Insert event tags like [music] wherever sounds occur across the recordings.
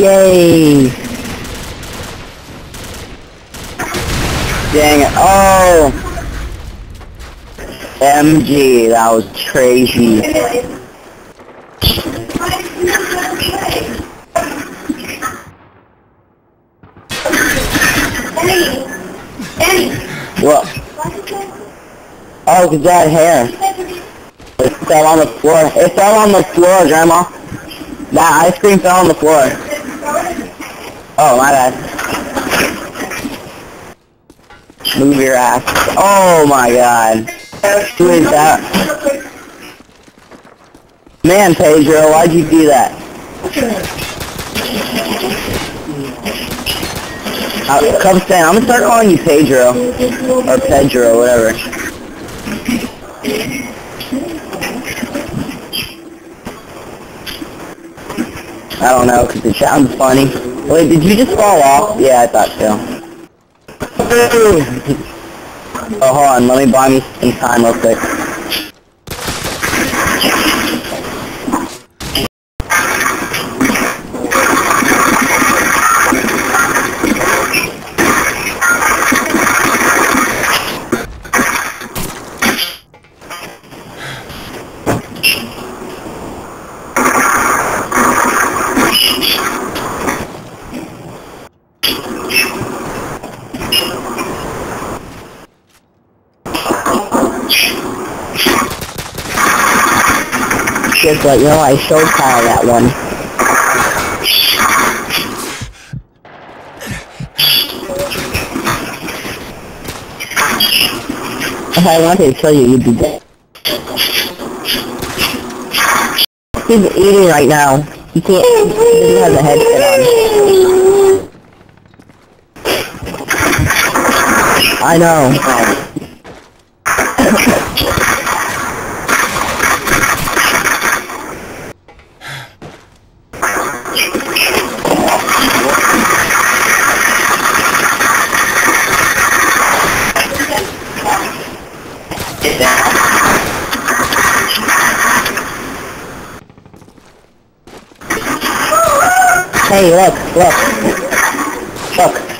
Yay! Dang it. Oh! MG, that was crazy. What? Oh, cause that hair. It fell on the floor. It fell on the floor, Grandma. That ice cream fell on the floor. Oh, my bad. Move your ass. Oh my god. Who is that? Man, Pedro, why'd you do that? Uh, come stand. I'm gonna start calling you Pedro. Or Pedro, whatever. I don't know, 'cause it sounds funny. Wait, did you just fall off? Yeah, I thought so. [laughs] oh, hold on. Let me buy me some time real quick. Just let you know, I showed Kyle that one. If I wanted to kill you, you'd be dead. He's eating right now. He can't, he doesn't have the headset on. I know. Hey, look, look. Look.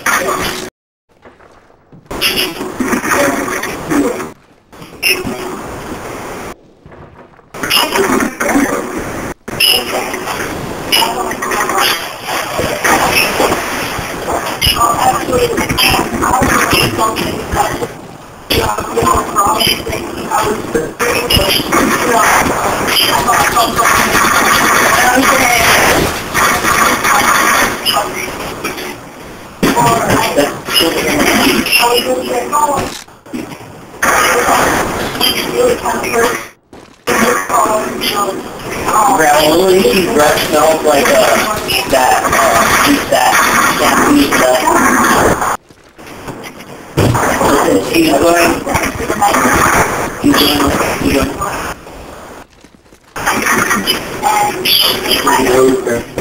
Grandma, you breath smells like uh, that, uh, that Japanese? He's going, he's going, he's going. He's over.